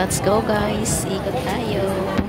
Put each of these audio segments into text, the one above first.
Let's go guys. Ikot tayo.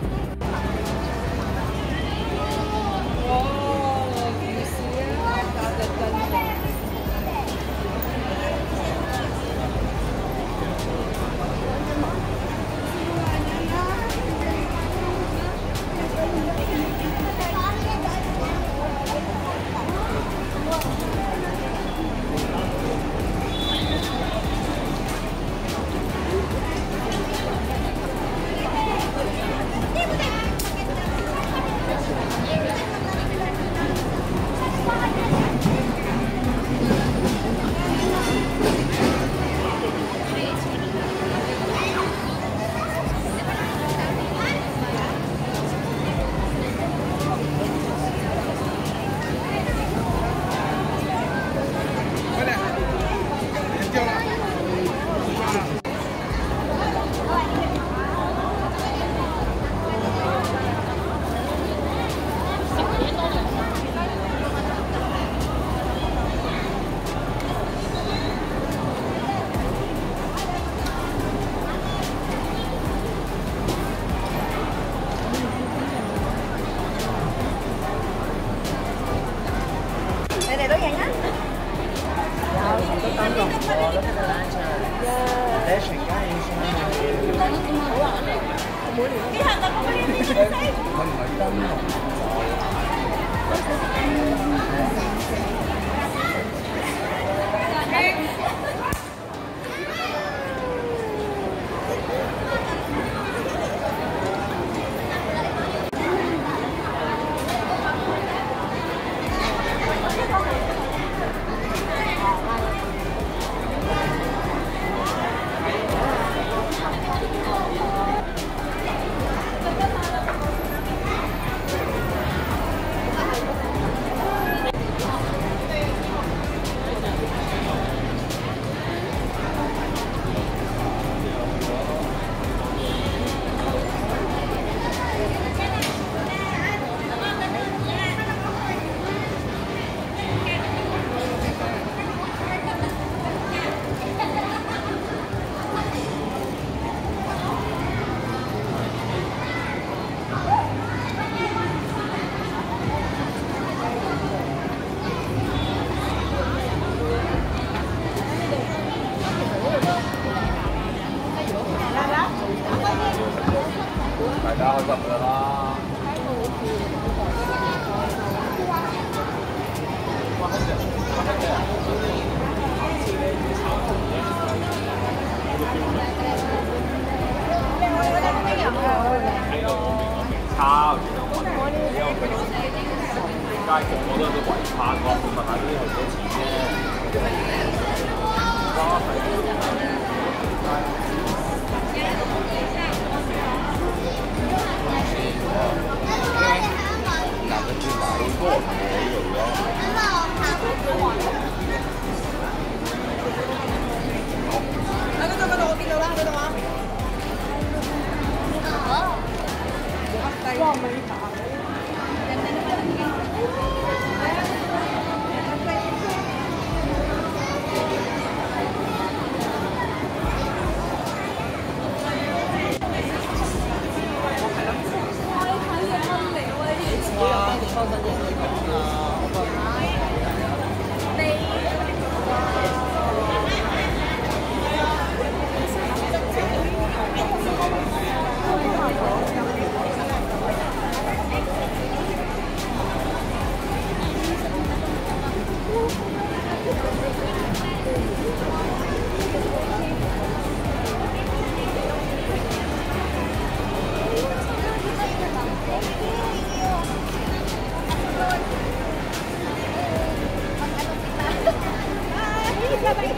Está bien,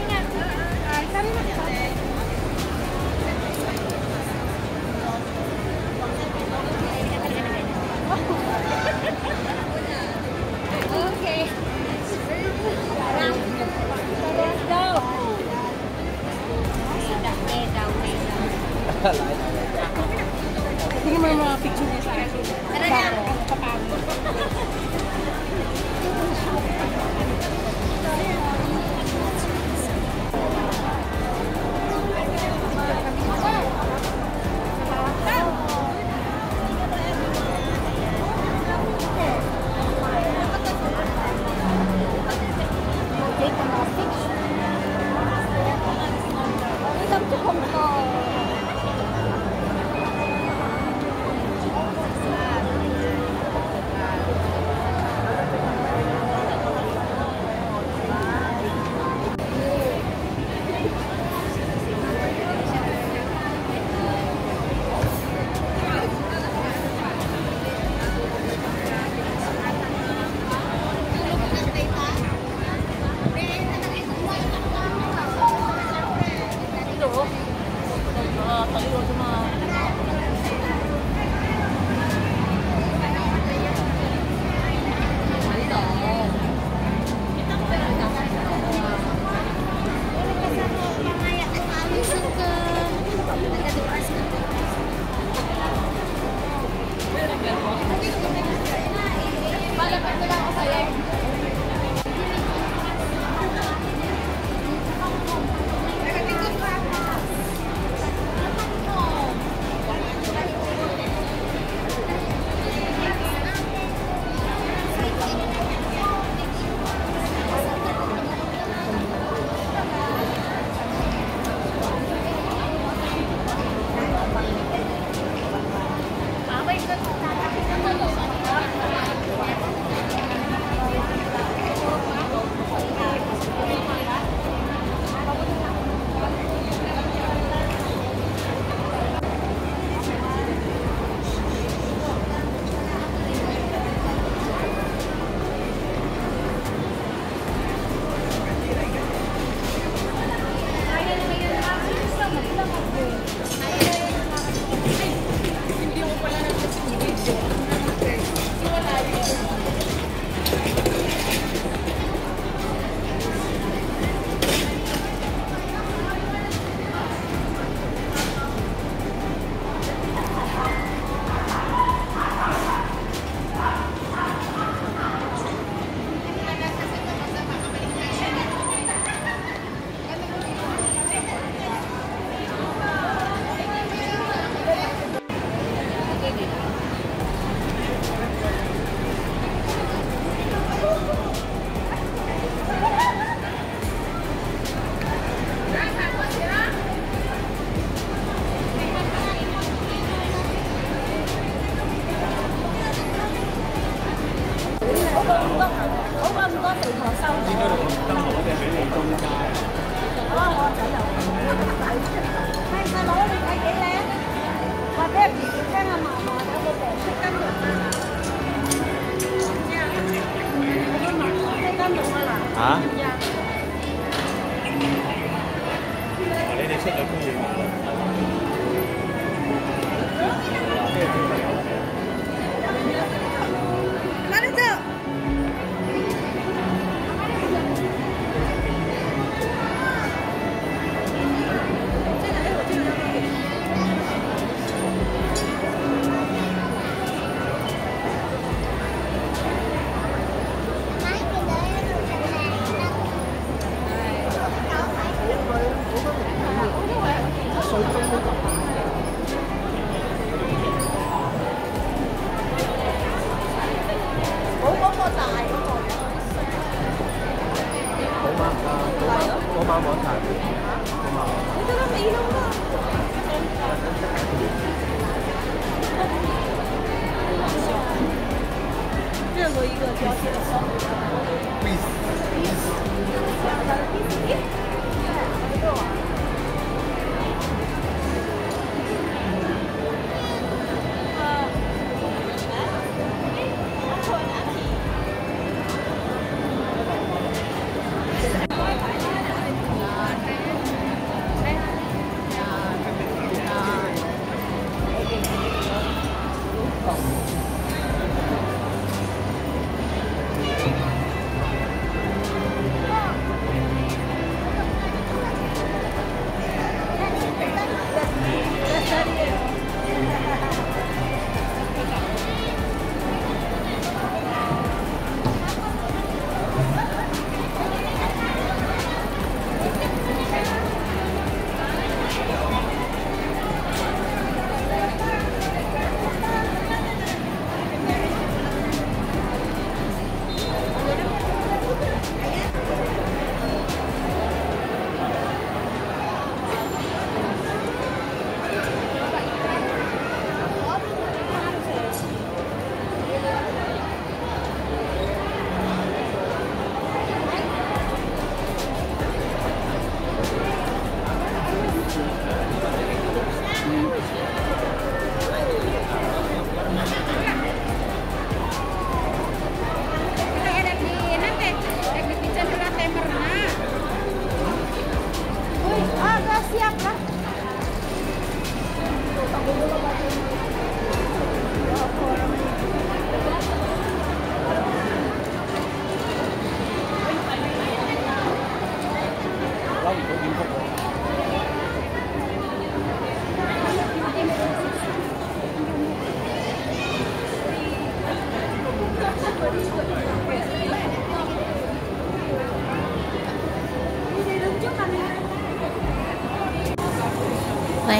está.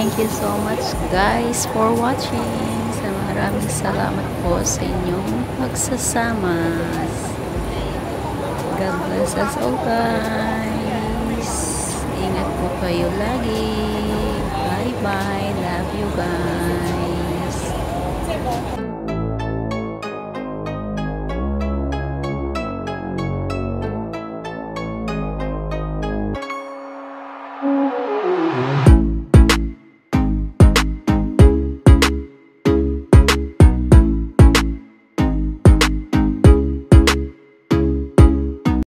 Thank you so much guys for watching. Sa maraming salamat po sa inyong pagsasama. God bless us all guys. Ingat po kayo lagi. Bye bye. Love you guys.